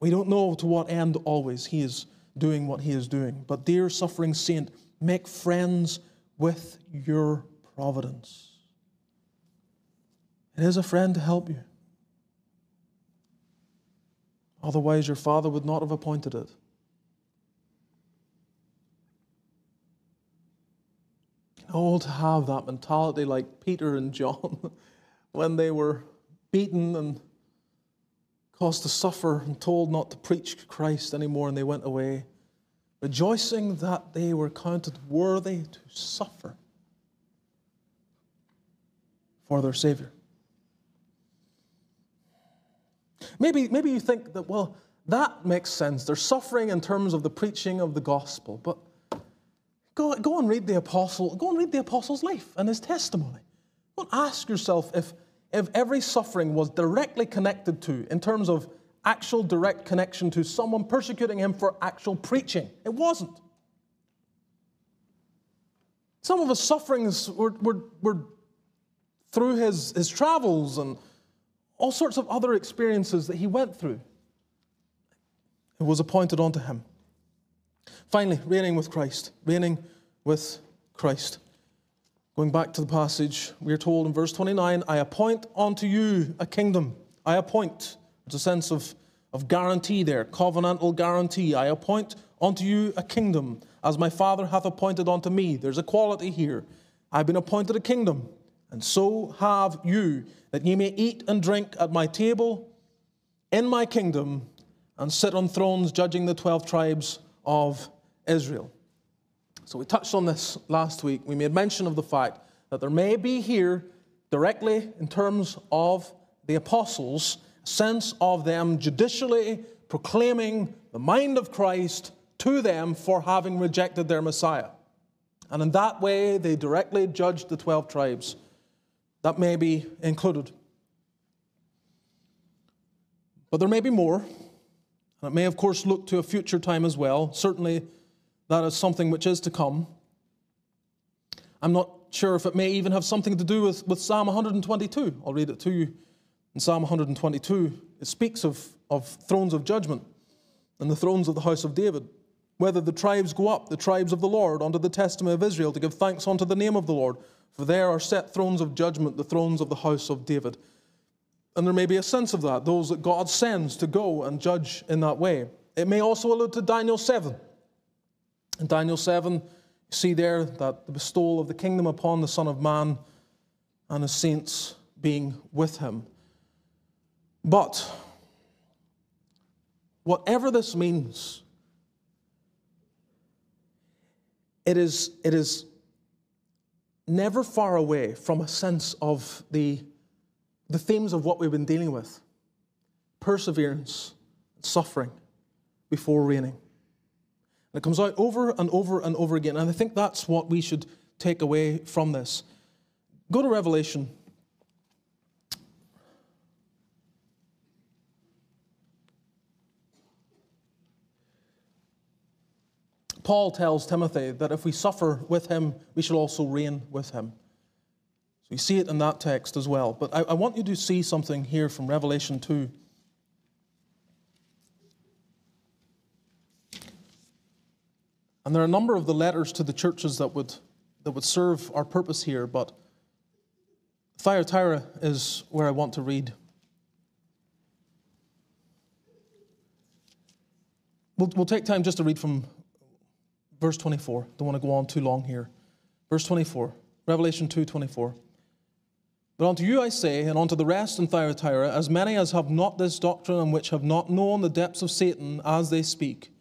We don't know to what end always He is doing what He is doing. But, dear suffering saint, make friends with your providence. It is a friend to help you. Otherwise, your Father would not have appointed it. Oh, to have that mentality like Peter and John when they were beaten and caused to suffer and told not to preach Christ anymore, and they went away, rejoicing that they were counted worthy to suffer for their Savior. Maybe, maybe you think that, well, that makes sense. They're suffering in terms of the preaching of the gospel, but Go, go and read the apostle, go and read the apostle's life and his testimony. And ask yourself if, if every suffering was directly connected to, in terms of actual direct connection to someone persecuting him for actual preaching. It wasn't. Some of his sufferings were, were, were through his, his travels and all sorts of other experiences that he went through. It was appointed unto him. Finally, reigning with Christ. Reigning with Christ. Going back to the passage, we are told in verse 29 I appoint unto you a kingdom. I appoint. There's a sense of, of guarantee there, covenantal guarantee. I appoint unto you a kingdom, as my Father hath appointed unto me. There's a quality here. I've been appointed a kingdom, and so have you, that ye may eat and drink at my table in my kingdom, and sit on thrones judging the twelve tribes of Israel. So we touched on this last week. We made mention of the fact that there may be here, directly in terms of the apostles, a sense of them judicially proclaiming the mind of Christ to them for having rejected their Messiah. And in that way, they directly judged the 12 tribes. That may be included. But there may be more. And it may, of course, look to a future time as well. Certainly, that is something which is to come. I'm not sure if it may even have something to do with, with Psalm 122. I'll read it to you. In Psalm 122, it speaks of, of thrones of judgment and the thrones of the house of David. Whether the tribes go up, the tribes of the Lord, unto the testimony of Israel, to give thanks unto the name of the Lord. For there are set thrones of judgment, the thrones of the house of David. And there may be a sense of that, those that God sends to go and judge in that way. it may also allude to Daniel 7. In Daniel 7, you see there that the bestowal of the kingdom upon the Son of Man and his saints being with him. But whatever this means, it is, it is never far away from a sense of the, the themes of what we've been dealing with perseverance, and suffering before reigning. And it comes out over and over and over again. And I think that's what we should take away from this. Go to Revelation Paul tells Timothy that if we suffer with him, we shall also reign with him. So you see it in that text as well. But I, I want you to see something here from Revelation 2. And there are a number of the letters to the churches that would, that would serve our purpose here, but Thyatira is where I want to read. We'll, we'll take time just to read from Verse 24. Don't want to go on too long here. Verse 24. Revelation 2 24. But unto you I say, and unto the rest in Thyatira, as many as have not this doctrine and which have not known the depths of Satan as they speak,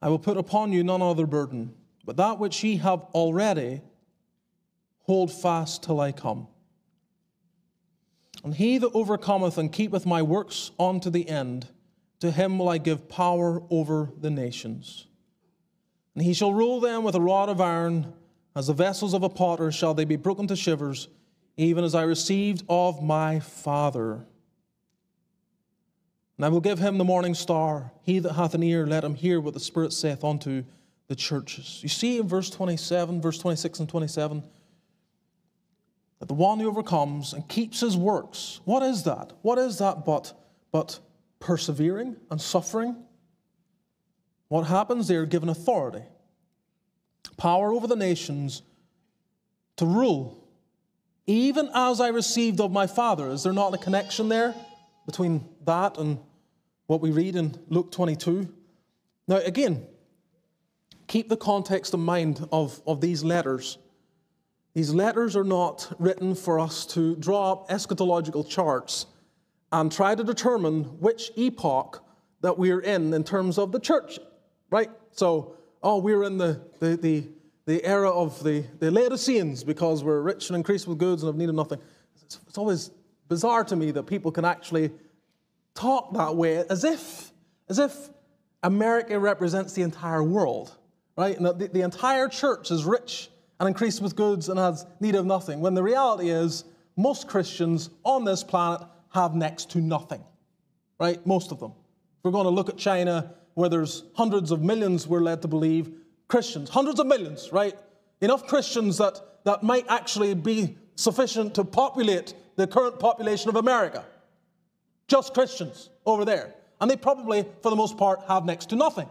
I will put upon you none other burden, but that which ye have already, hold fast till I come. And he that overcometh and keepeth my works unto the end, to him will I give power over the nations. And he shall rule them with a rod of iron, as the vessels of a potter shall they be broken to shivers, even as I received of my Father. And I will give him the morning star. He that hath an ear, let him hear what the Spirit saith unto the churches. You see in verse 27, verse 26 and 27, that the one who overcomes and keeps his works, what is that? What is that but, but persevering and suffering? What happens? They are given authority, power over the nations to rule, even as I received of my Father. Is there not a connection there between that and what we read in Luke 22? Now, again, keep the context in mind of, of these letters. These letters are not written for us to draw up eschatological charts and try to determine which epoch that we're in in terms of the church right? So, oh, we're in the, the, the, the era of the, the Laodiceans because we're rich and increased with goods and have needed nothing. It's, it's always bizarre to me that people can actually talk that way as if, as if America represents the entire world, right? And the, the entire church is rich and increased with goods and has need of nothing. When the reality is, most Christians on this planet have next to nothing, right? Most of them. If we're going to look at China where there's hundreds of millions, we're led to believe, Christians, hundreds of millions, right? Enough Christians that, that might actually be sufficient to populate the current population of America. Just Christians over there. And they probably, for the most part, have next to nothing.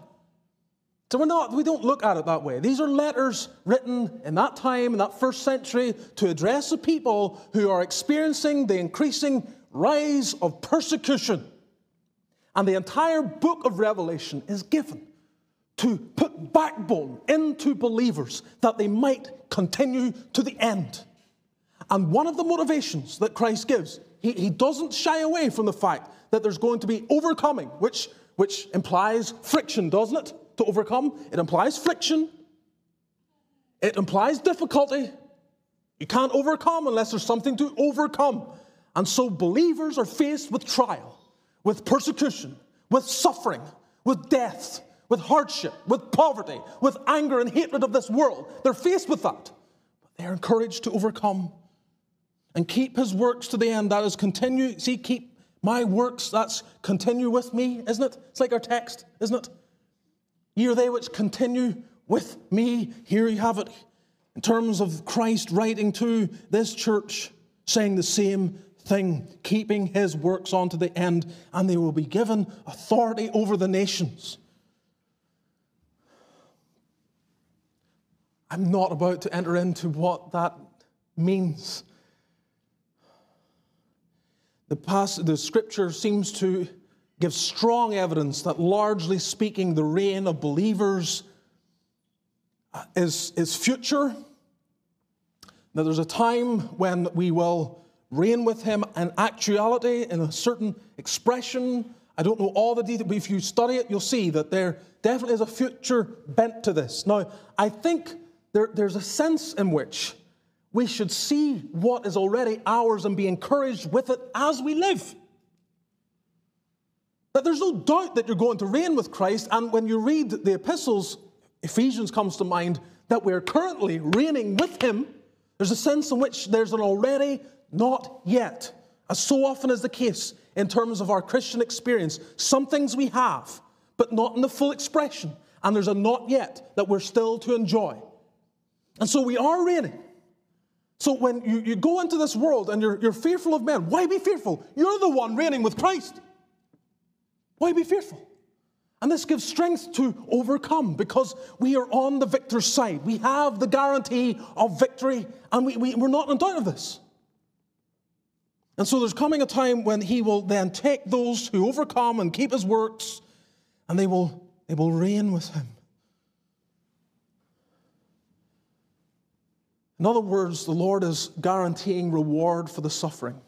So we're not, we don't look at it that way. These are letters written in that time, in that first century, to address the people who are experiencing the increasing rise of persecution and the entire book of Revelation is given to put backbone into believers that they might continue to the end. And one of the motivations that Christ gives, he, he doesn't shy away from the fact that there's going to be overcoming, which, which implies friction, doesn't it? To overcome, it implies friction, it implies difficulty. You can't overcome unless there's something to overcome. And so believers are faced with trial with persecution, with suffering, with death, with hardship, with poverty, with anger and hatred of this world. They're faced with that. But they're encouraged to overcome and keep his works to the end. That is continue. See, keep my works, that's continue with me, isn't it? It's like our text, isn't it? Ye are they which continue with me. Here you have it. In terms of Christ writing to this church, saying the same thing, keeping his works on to the end, and they will be given authority over the nations. I'm not about to enter into what that means. The, past, the scripture seems to give strong evidence that, largely speaking, the reign of believers uh, is, is future. Now, there's a time when we will reign with him in actuality, in a certain expression. I don't know all the details, but if you study it, you'll see that there definitely is a future bent to this. Now, I think there, there's a sense in which we should see what is already ours and be encouraged with it as we live. That there's no doubt that you're going to reign with Christ, and when you read the epistles, Ephesians comes to mind that we're currently reigning with Him. There's a sense in which there's an already not yet, as so often is the case in terms of our Christian experience. Some things we have, but not in the full expression. And there's a not yet that we're still to enjoy. And so we are reigning. So when you, you go into this world and you're, you're fearful of men, why be fearful? You're the one reigning with Christ. Why be fearful? And this gives strength to overcome because we are on the victor's side. We have the guarantee of victory, and we, we, we're not in doubt of this. And so there's coming a time when he will then take those who overcome and keep his works, and they will, they will reign with him. In other words, the Lord is guaranteeing reward for the suffering.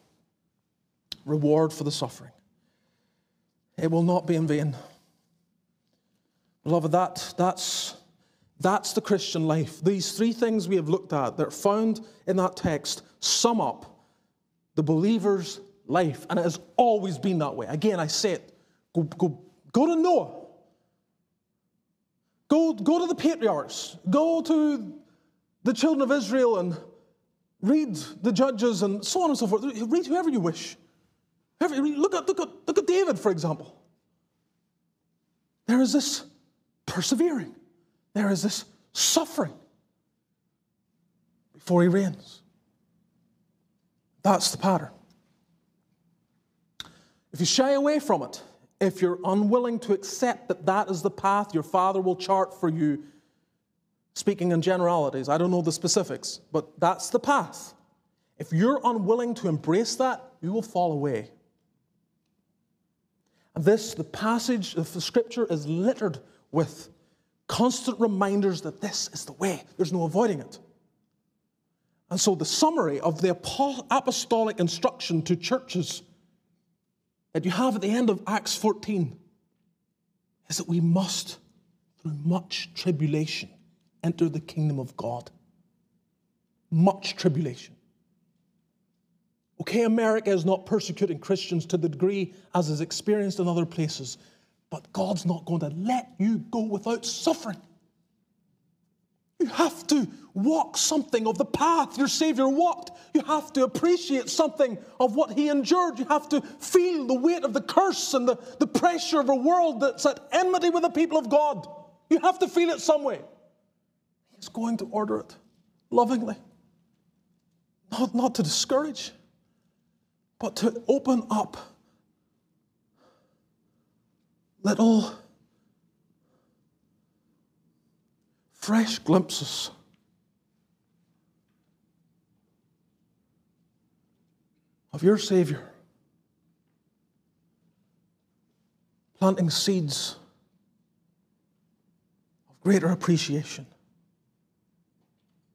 Reward for the suffering. It will not be in vain. Beloved, that, that's, that's the Christian life. These three things we have looked at that are found in that text sum up the believer's life. And it has always been that way. Again, I say it go, go, go to Noah. Go, go to the patriarchs. Go to the children of Israel and read the judges and so on and so forth. Read whoever you wish. Look at, look, at, look at David, for example. There is this persevering, there is this suffering before he reigns. That's the pattern. If you shy away from it, if you're unwilling to accept that that is the path your Father will chart for you, speaking in generalities, I don't know the specifics, but that's the path. If you're unwilling to embrace that, you will fall away. And this, the passage of the scripture, is littered with constant reminders that this is the way. There's no avoiding it. And so, the summary of the apostolic instruction to churches that you have at the end of Acts 14 is that we must, through much tribulation, enter the kingdom of God. Much tribulation. Okay, America is not persecuting Christians to the degree as is experienced in other places, but God's not going to let you go without suffering. You have to walk something of the path your Savior walked. You have to appreciate something of what He endured. You have to feel the weight of the curse and the, the pressure of a world that's at enmity with the people of God. You have to feel it some way. He's going to order it lovingly, not, not to discourage, but to open up. Little fresh glimpses. Of your Savior. Planting seeds of greater appreciation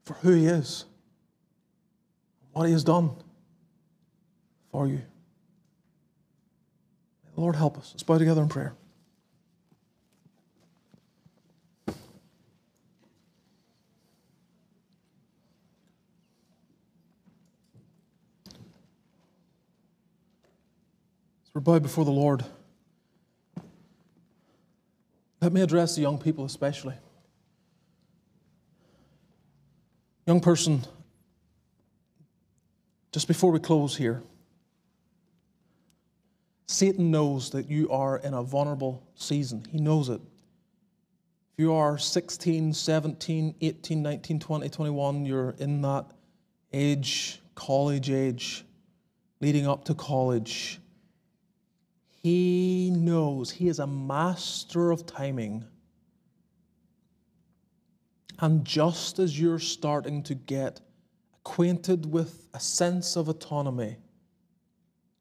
for who He is, what He has done for you. May the Lord help us. Let's bow together in prayer. we're bowed before the Lord, let me address the young people especially. Young person, just before we close here, Satan knows that you are in a vulnerable season. He knows it. If you are 16, 17, 18, 19, 20, 21, you're in that age, college age, leading up to college, he knows, He is a master of timing. And just as you're starting to get acquainted with a sense of autonomy,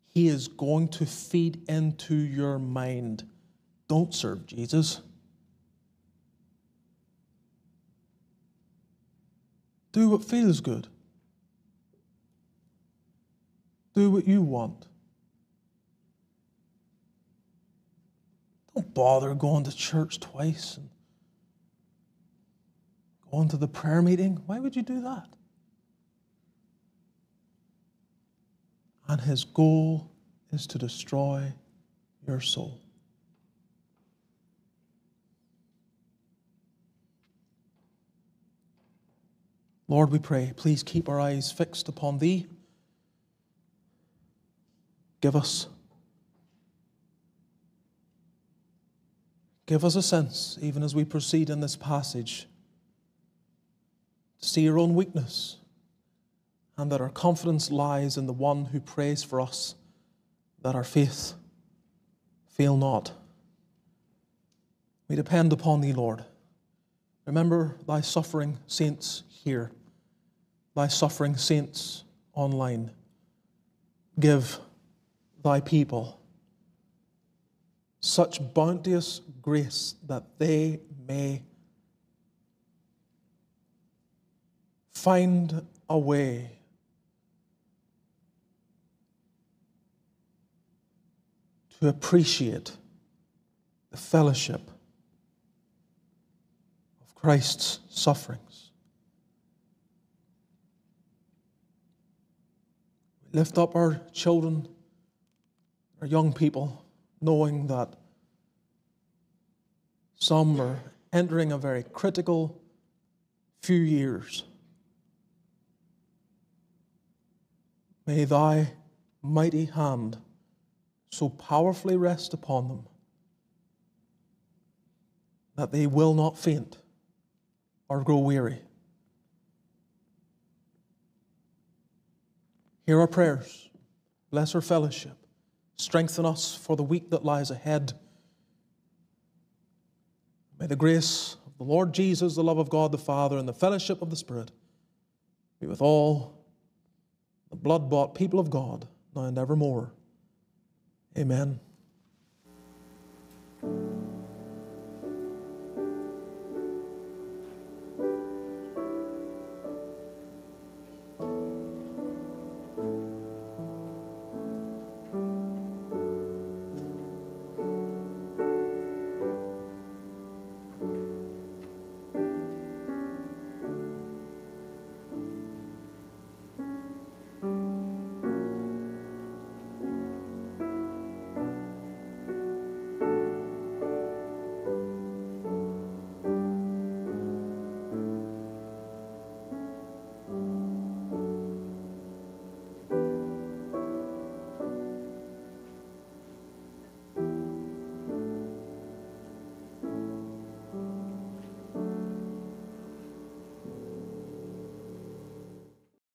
He is going to feed into your mind. Don't serve Jesus. Do what feels good. Do what you want. Don't bother going to church twice and going to the prayer meeting. Why would you do that? And his goal is to destroy your soul. Lord, we pray, please keep our eyes fixed upon Thee. Give us. Give us a sense, even as we proceed in this passage, see your own weakness and that our confidence lies in the one who prays for us, that our faith fail not. We depend upon Thee, Lord. Remember Thy suffering saints here, Thy suffering saints online. Give Thy people such bounteous grace that they may find a way to appreciate the fellowship of Christ's sufferings. Lift up our children, our young people, knowing that some are entering a very critical few years. May thy mighty hand so powerfully rest upon them that they will not faint or grow weary. Hear our prayers. Bless our fellowship. Strengthen us for the week that lies ahead. May the grace of the Lord Jesus, the love of God the Father, and the fellowship of the Spirit be with all the blood bought people of God, now and evermore. Amen.